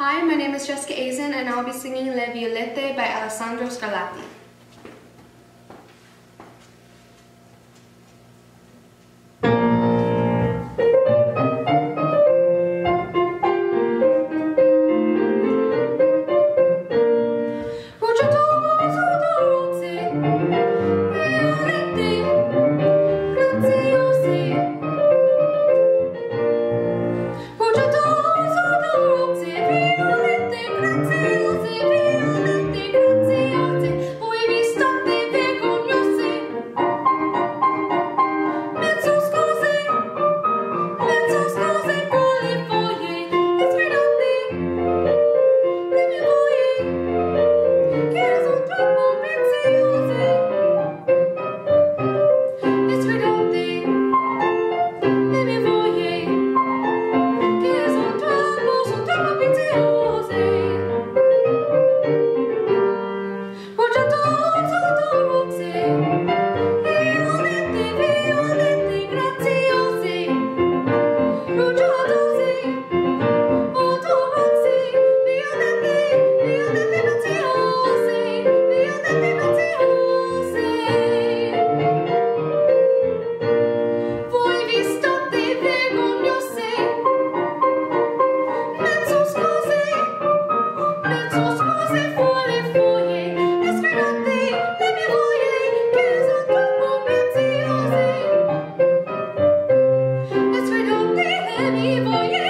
Hi, my name is Jessica Azen and I'll be singing Le Violette by Alessandro Scarlatti. 不愿